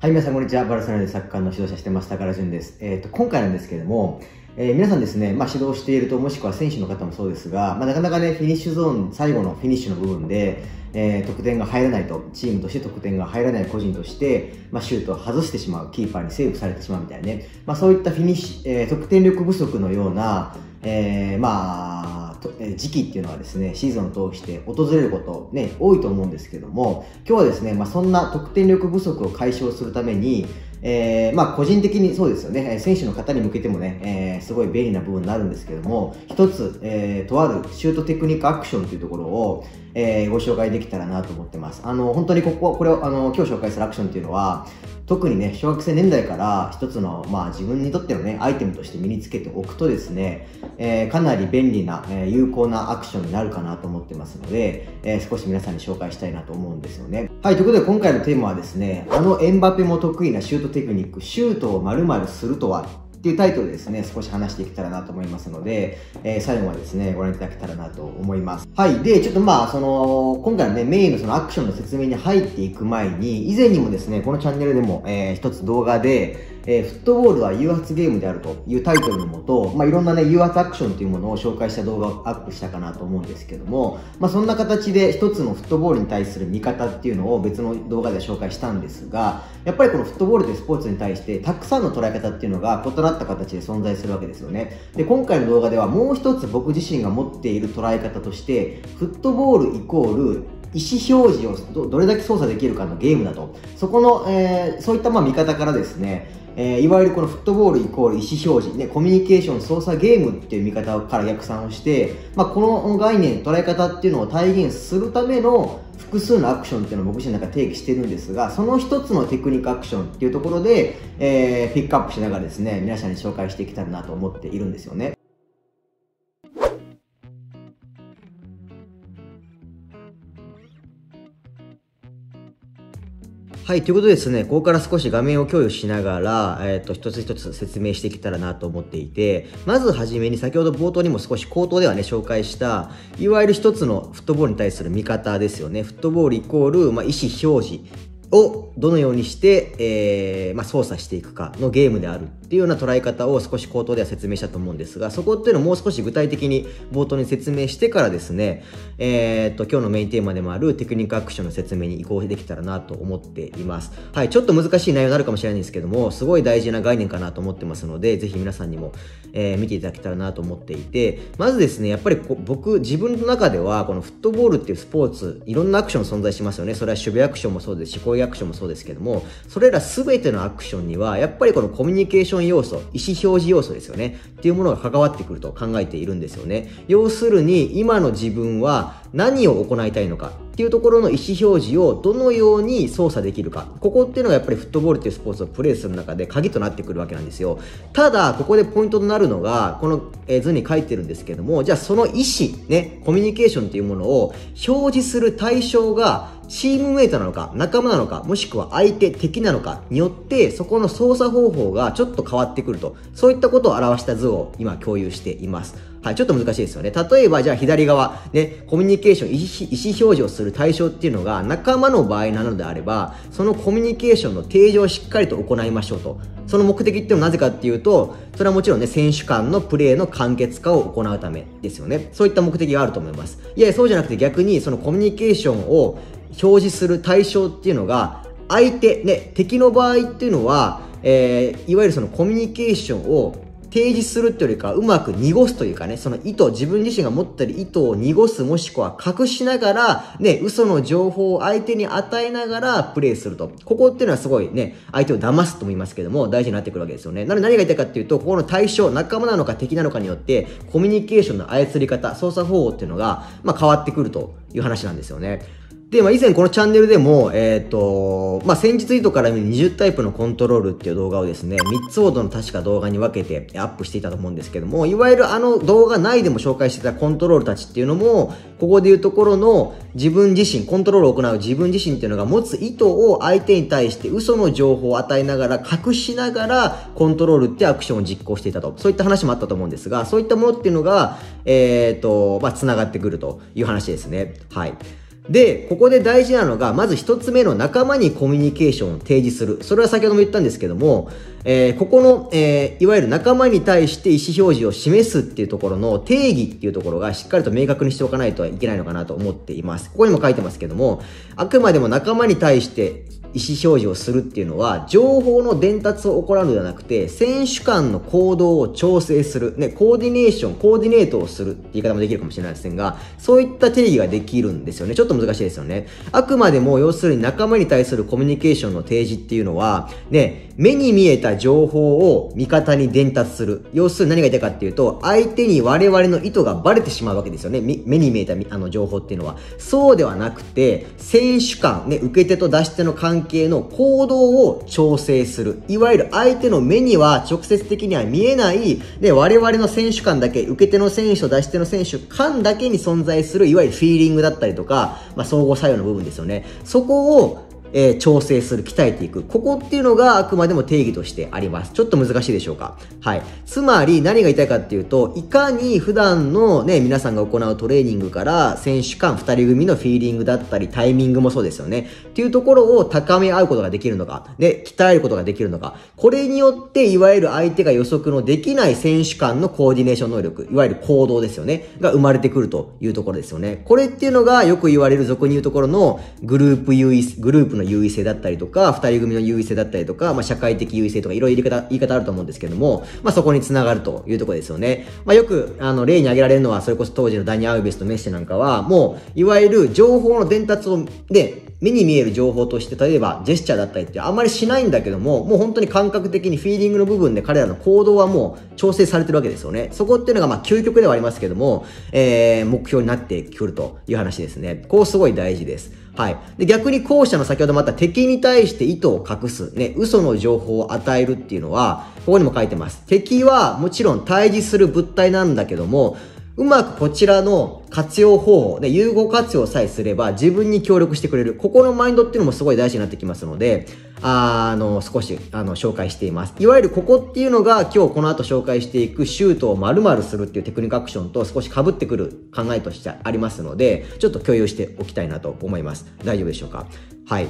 はい、皆さんこんにちは。バルセロナでサッカーの指導者してます、高淳です。えっ、ー、と、今回なんですけれども、えー、皆さんですね、まあ、指導していると、もしくは選手の方もそうですが、まあ、なかなかね、フィニッシュゾーン、最後のフィニッシュの部分で、えー、得点が入らないと、チームとして得点が入らない個人として、まあ、シュートを外してしまう、キーパーにセーブされてしまうみたいなね、まあ、そういったフィニッシュ、えー、得点力不足のような、えー、まあ、時期っていうのはですね、シーズンを通して訪れること、ね、多いと思うんですけども、今日はですね、まあ、そんな得点力不足を解消するために、えー、まあ個人的にそうですよね、選手の方に向けてもね、えー、すごい便利な部分になるんですけども、一つ、えー、とあるシュートテクニックアクションというところを、えー、ご紹介できたらなと思ってます。あの、本当にここ、これを、あの、今日紹介するアクションっていうのは、特にね、小学生年代から一つの、まあ自分にとってのね、アイテムとして身につけておくとですね、えー、かなり便利な、えー、有効なアクションになるかなと思ってますので、えー、少し皆さんに紹介したいなと思うんですよね。はい、ということで今回のテーマはですね、あのエンバペも得意なシュートテクニック、シュートを〇〇するとはっていうタイトルですね、少し話していけたらなと思いますので、えー、最後までですね、ご覧いただけたらなと思います。はい。で、ちょっとまあ、その、今回のね、メインのそのアクションの説明に入っていく前に、以前にもですね、このチャンネルでも、えー、一つ動画で、えー、フットボールは誘発ゲームであるというタイトルのもと、まあ、いろんなね、誘発アクションというものを紹介した動画をアップしたかなと思うんですけども、まあ、そんな形で一つのフットボールに対する見方っていうのを別の動画で紹介したんですが、やっぱりこのフットボールというスポーツに対してたくさんの捉え方っていうのが異なった形で存在するわけですよね。で、今回の動画ではもう一つ僕自身が持っている捉え方として、フットボールイコール意思表示をどれだけ操作できるかのゲームだと。そこの、えー、そういったまあ見方からですね、えー、いわゆるこのフットボールイコール意思表示、ね、コミュニケーション操作ゲームっていう見方から逆算をして、まあ、この概念、捉え方っていうのを体現するための複数のアクションっていうのを僕自身の中で定義してるんですが、その一つのテクニックアクションっていうところで、えー、ピックアップしながらですね、皆さんに紹介していけたらなと思っているんですよね。はい、ということでですね、ここから少し画面を共有しながら、えっ、ー、と、一つ一つ説明していけたらなと思っていて、まずはじめに先ほど冒頭にも少し口頭ではね、紹介した、いわゆる一つのフットボールに対する見方ですよね。フットボールイコール、まあ、意思表示をどのようにして、えー、まあ、操作していくかのゲームであるっていうような捉え方を少し口頭では説明したと思うんですが、そこっていうのをもう少し具体的に冒頭に説明してからですね、えー、っと、今日のメインテーマでもあるテクニックアクションの説明に移行できたらなと思っています。はい、ちょっと難しい内容になるかもしれないんですけども、すごい大事な概念かなと思ってますので、ぜひ皆さんにも、えー、見ていただけたらなと思っていて、まずですね、やっぱり僕、自分の中では、このフットボールっていうスポーツ、いろんなアクション存在しますよね。それは守備アクションもそうですし、攻撃アクションもそうですけども、それら全てのアクションには、やっぱりこのコミュニケーション要素、意思表示要素ですよね。っていうものが関わってくると考えているんですよね。要するに、今の自分は何を行いたいのかっていうところの意思表示をどのように操作できるか。ここっていうのがやっぱりフットボールっていうスポーツをプレーする中で鍵となってくるわけなんですよ。ただ、ここでポイントとなるのが、この図に書いてるんですけども、じゃあその意思、ね、コミュニケーションっていうものを表示する対象がチームメイトなのか、仲間なのか、もしくは相手、敵なのかによって、そこの操作方法がちょっと変わってくると。そういったことを表した図を今共有しています。はい、ちょっと難しいですよね。例えば、じゃあ左側、ね、コミュニケーション、意思、意思表示をする対象っていうのが仲間の場合なのであれば、そのコミュニケーションの提示をしっかりと行いましょうと。その目的ってのはなぜかっていうと、それはもちろんね、選手間のプレーの完結化を行うためですよね。そういった目的があると思います。いや、そうじゃなくて逆に、そのコミュニケーションを表示する対象っていうのが、相手、ね、敵の場合っていうのは、えー、いわゆるそのコミュニケーションを提示するっていうよりかうまく濁すというかね、その意図、自分自身が持ってる意図を濁すもしくは隠しながら、ね、嘘の情報を相手に与えながらプレイすると。ここっていうのはすごいね、相手を騙すと思いますけども、大事になってくるわけですよね。なので何が言いたいかっていうと、ここの対象、仲間なのか敵なのかによって、コミュニケーションの操り方、操作方法っていうのが、まあ変わってくるという話なんですよね。で、まあ、以前このチャンネルでも、えっ、ー、と、まあ、先日意図から見る20タイプのコントロールっていう動画をですね、3つほどの確か動画に分けてアップしていたと思うんですけども、いわゆるあの動画内でも紹介してたコントロールたちっていうのも、ここでいうところの自分自身、コントロールを行う自分自身っていうのが持つ意図を相手に対して嘘の情報を与えながら、隠しながらコントロールってアクションを実行していたと。そういった話もあったと思うんですが、そういったものっていうのが、えっ、ー、と、まあ、繋がってくるという話ですね。はい。で、ここで大事なのが、まず一つ目の仲間にコミュニケーションを提示する。それは先ほども言ったんですけども、えー、ここの、えー、いわゆる仲間に対して意思表示を示すっていうところの定義っていうところがしっかりと明確にしておかないといけないのかなと思っています。ここにも書いてますけども、あくまでも仲間に対して意思表示をするっていうのは、情報の伝達を行うのではなくて、選手間の行動を調整する、ね、コーディネーション、コーディネートをするって言い方もできるかもしれないですが、そういった定義ができるんですよね。ちょっと難しいですよね。あくまでも、要するに仲間に対するコミュニケーションの提示っていうのは、ね、目に見えた情報を味方に伝達する。要するに何が言いたいかっていうと、相手に我々の意図がバレてしまうわけですよね。目に見えたあの情報っていうのは。そうではなくて、選手間、ね、受け手と出し手の関係の行動を調整する。いわゆる相手の目には直接的には見えない、で、我々の選手間だけ、受け手の選手と出し手の選手間だけに存在する、いわゆるフィーリングだったりとか、まあ、相互作用の部分ですよね。そこをえー、調整する、鍛えていく。ここっていうのがあくまでも定義としてあります。ちょっと難しいでしょうか。はい。つまり何が言いたいかっていうと、いかに普段のね、皆さんが行うトレーニングから選手間二人組のフィーリングだったり、タイミングもそうですよね。っていうところを高め合うことができるのか、で、鍛えることができるのか。これによって、いわゆる相手が予測のできない選手間のコーディネーション能力、いわゆる行動ですよね。が生まれてくるというところですよね。これっていうのがよく言われる俗に言うところのグループ優位、グループの優位性だったりとか、二人組の優位性だったりとか、まあ、社会的優位性とかいろいろ言い方、言い方あると思うんですけども、まあ、そこにつながるというところですよね。まあ、よく、あの、例に挙げられるのは、それこそ当時のダニ・アウベスとメッシなんかは、もう、いわゆる情報の伝達を、で、目に見える情報として、例えばジェスチャーだったりってあんまりしないんだけども、もう本当に感覚的にフィーリングの部分で彼らの行動はもう調整されてるわけですよね。そこっていうのがまあ究極ではありますけども、えー、目標になってくるという話ですね。こうすごい大事です。はい。で、逆に後者の先ほどもあった敵に対して意図を隠す、ね、嘘の情報を与えるっていうのは、ここにも書いてます。敵はもちろん対峙する物体なんだけども、うまくこちらの活用方法、で、融合活用さえすれば自分に協力してくれる。ここのマインドっていうのもすごい大事になってきますので、あの、少し、あの、紹介しています。いわゆるここっていうのが今日この後紹介していくシュートを丸々するっていうテクニックアクションと少し被ってくる考えとしてありますので、ちょっと共有しておきたいなと思います。大丈夫でしょうか？はい。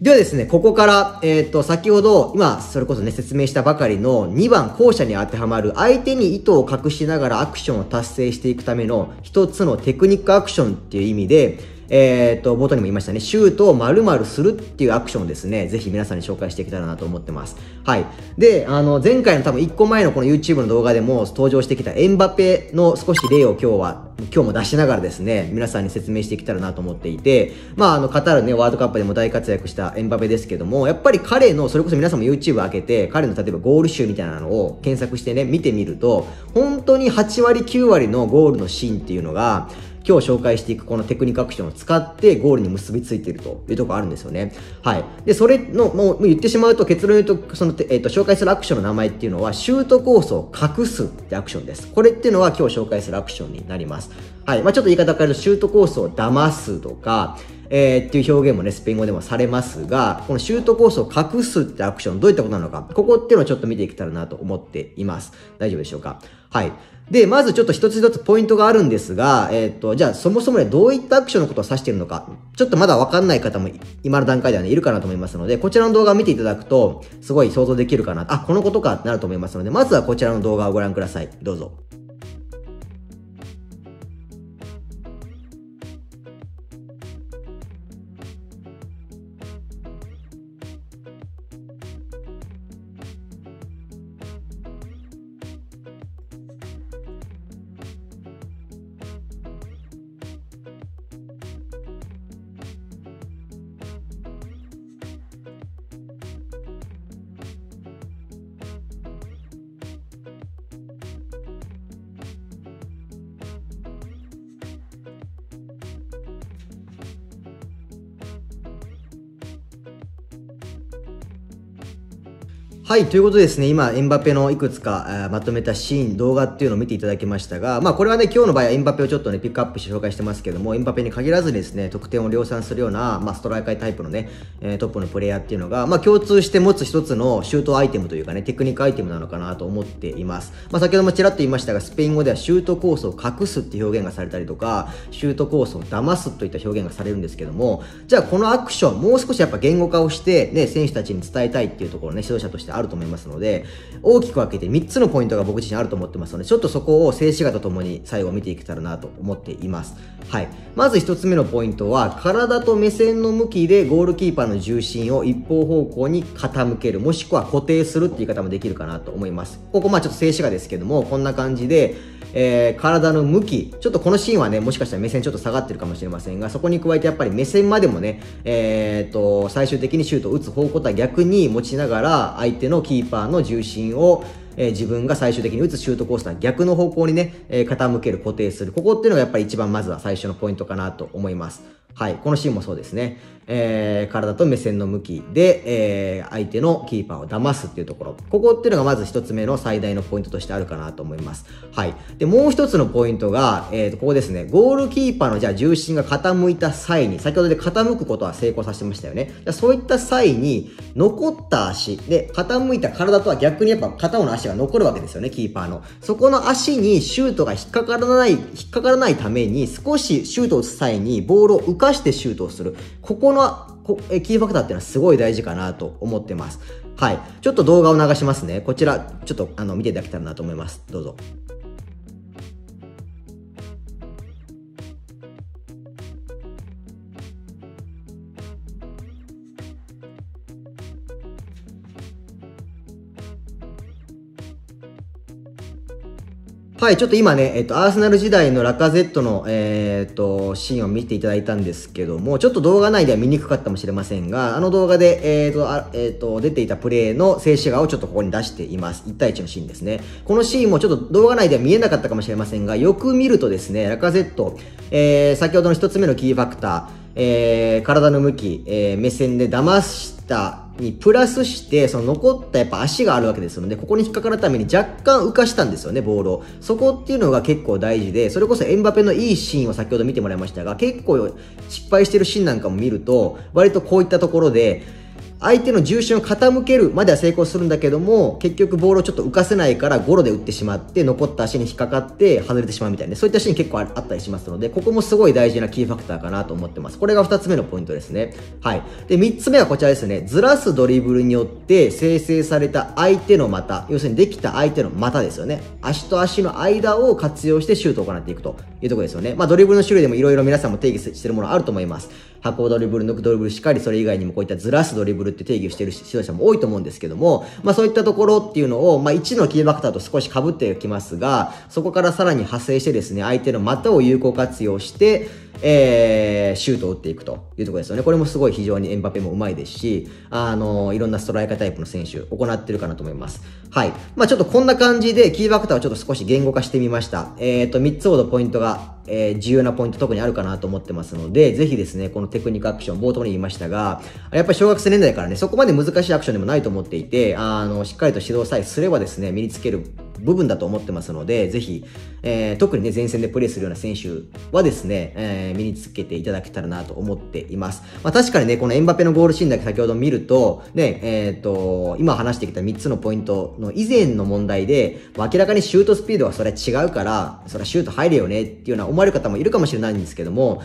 ではですね、ここから、えっ、ー、と、先ほど、今、それこそね、説明したばかりの2番、後者に当てはまる、相手に意図を隠しながらアクションを達成していくための一つのテクニックアクションっていう意味で、えー、と、冒頭にも言いましたね、シュートを丸々するっていうアクションをですね、ぜひ皆さんに紹介していけたらなと思ってます。はい。で、あの、前回の多分1個前のこの YouTube の動画でも登場してきたエンバペの少し例を今日は、今日も出しながらですね、皆さんに説明していけたらなと思っていて、まあ、あの、カタールね、ワールドカップでも大活躍したエンバペですけども、やっぱり彼の、それこそ皆さんも YouTube 開けて、彼の例えばゴール集みたいなのを検索してね、見てみると、本当に8割9割のゴールのシーンっていうのが、今日紹介していくこのテクニックアクションを使ってゴールに結びついているというとこあるんですよね。はい。で、それの、もう言ってしまうと結論言うと、その、えっ、ー、と、紹介するアクションの名前っていうのは、シュートコースを隠すってアクションです。これっていうのは今日紹介するアクションになります。はい。まあちょっと言い方変えると、シュートコースを騙すとか、えー、っていう表現もね、スペイン語でもされますが、このシュートコースを隠すってアクション、どういったことなのか、ここっていうのをちょっと見ていけたらなと思っています。大丈夫でしょうか？はい。で、まずちょっと一つ一つポイントがあるんですが、えっ、ー、と、じゃあそもそもね、どういったアクションのことを指しているのか、ちょっとまだわかんない方も今の段階ではね、いるかなと思いますので、こちらの動画を見ていただくと、すごい想像できるかな、あ、このことかってなると思いますので、まずはこちらの動画をご覧ください。どうぞ。はい、ということですね、今、エンバペのいくつかまとめたシーン、動画っていうのを見ていただきましたが、まあ、これはね、今日の場合はエンバペをちょっとね、ピックアップして紹介してますけども、エンバペに限らずにですね、得点を量産するような、まあ、ストライカータイプのね、え、トップのプレイヤーっていうのが、まあ、共通して持つ一つのシュートアイテムというかね、テクニックアイテムなのかなと思っています。まあ、先ほどもちらっと言いましたが、スペイン語ではシュートコースを隠すって表現がされたりとか、シュートコースを騙すといった表現がされるんですけども、じゃあこのアクション、もう少しやっぱ言語化をして、ね、選手たちに伝えたいっていうところね、指導者としてあると思いますので、大きく分けて3つのポイントが僕自身あると思ってますので、ちょっとそこを静止画とともに最後見ていけたらなと思っています。はい。まず1つ目のポイントは、体と目線の向きでゴールキーパーの重心を一方方向に傾ける、もしくは固定するっていう言い方もできるかなと思います。ここまあちょっと静止画ですけども、こんな感じで、えー、体の向き、ちょっとこのシーンはね、もしかしたら目線ちょっと下がってるかもしれませんが、そこに加えてやっぱり目線までもね、えー、と、最終的にシュートを打つ方向とは逆に持ちながら、相手のキーパーの重心を、えー、自分が最終的に打つシュートコースとは逆の方向にね、えー、傾ける、固定する。ここっていうのがやっぱり一番まずは最初のポイントかなと思います。はい、このシーンもそうですね。えー、体と目線の向きで、えー、相手のキーパーを騙すっていうところ。ここっていうのがまず一つ目の最大のポイントとしてあるかなと思います。はい。で、もう一つのポイントが、えー、と、ここですね。ゴールキーパーのじゃあ重心が傾いた際に、先ほどで傾くことは成功させてましたよね。そういった際に、残った足、で、傾いた体とは逆にやっぱ片方の足が残るわけですよね、キーパーの。そこの足にシュートが引っかからない、引っかからないために、少しシュートを打つ際にボールを浮かしてシュートをする。ここのこキーファクターっていうのはすごい大事かなと思ってます。はい。ちょっと動画を流しますね。こちら、ちょっとあの見ていただけたらなと思います。どうぞ。はい、ちょっと今ね、えっと、アーセナル時代のラカゼットの、えー、っと、シーンを見ていただいたんですけども、ちょっと動画内では見にくかったかもしれませんが、あの動画で、えー、っと、あえー、っと、出ていたプレーの静止画をちょっとここに出しています。1対1のシーンですね。このシーンもちょっと動画内では見えなかったかもしれませんが、よく見るとですね、ラカゼット、えー、先ほどの1つ目のキーファクター、えー、体の向き、えー、目線で騙したにプラスして、その残ったやっぱ足があるわけですので、ここに引っかかるために若干浮かしたんですよね、ボールを。そこっていうのが結構大事で、それこそエンバペのいいシーンを先ほど見てもらいましたが、結構失敗してるシーンなんかも見ると、割とこういったところで、相手の重心を傾けるまでは成功するんだけども、結局ボールをちょっと浮かせないからゴロで打ってしまって、残った足に引っかかって外れてしまうみたいな、ねそういったシーン結構あったりしますので、ここもすごい大事なキーファクターかなと思ってます。これが2つ目のポイントですね。はい。で、3つ目はこちらですね。ずらすドリブルによって生成された相手の股、要するにできた相手の股ですよね。足と足の間を活用してシュートを行っていくというところですよね。まあドリブルの種類でもいろいろ皆さんも定義してるものあると思います。箱ドリブル、抜くドリブルしっかりそれ以外にもこういったずらすドリブルって定義をしている指導者も多いと思うんですけども、まあそういったところっていうのを、まあ1のキーファクターと少し被ってきますが、そこからさらに派生してですね、相手の股を有効活用して、えー、シュートを打っていくというところですよね。これもすごい非常にエンバペもうまいですし、あの、いろんなストライカータイプの選手、行ってるかなと思います。はい。まあちょっとこんな感じで、キーファクターをちょっと少し言語化してみました。えっ、ー、と、3つほどポイントが、えー、重要なポイント特にあるかなと思ってますので、ぜひですね、このテクニックアクション、冒頭に言いましたが、やっぱり小学生年代からね、そこまで難しいアクションでもないと思っていて、あの、しっかりと指導さえすればですね、身につける部分だと思ってますので、ぜひ、えー、特にね、前線でプレーするような選手はですね、えー、身につけていただけたらなと思っています。まあ確かにね、このエンバペのゴールシーンだけ先ほど見ると、ね、えっ、ー、と、今話してきた3つのポイントの以前の問題で、明らかにシュートスピードはそれは違うから、それはシュート入れよねっていうような思われる方もいるかもしれないんですけども、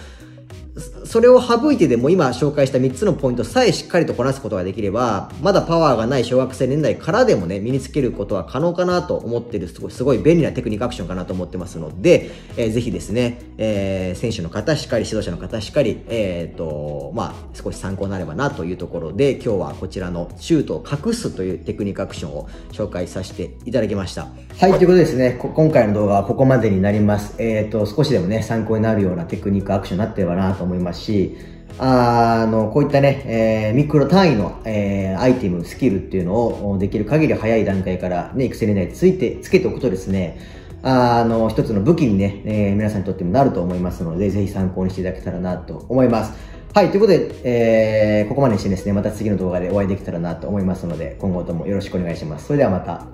それを省いてでも今紹介した3つのポイントさえしっかりとこなすことができれば、まだパワーがない小学生年代からでもね、身につけることは可能かなと思ってる、すごい、すごい便利なテクニックアクションかなと思ってますので、えー、ぜひですね、えー、選手の方しっかり、指導者の方しっかり、えっ、ー、と、まあ、少し参考になればなというところで、今日はこちらのシュートを隠すというテクニックアクションを紹介させていただきました。はい、ということですね、今回の動画はここまでになります。えっ、と、少しでもね、参考になるようなテクニックアクションになってればなとと思いますし、あの、こういったね、えー、ミクロ単位の、えー、アイテム、スキルっていうのをできる限り早い段階からね、育成年代ついて、つけておくとですね、あの、一つの武器にね、えー、皆さんにとってもなると思いますので、ぜひ参考にしていただけたらなと思います。はい、ということで、えー、ここまでにしてですね、また次の動画でお会いできたらなと思いますので、今後ともよろしくお願いします。それではまた。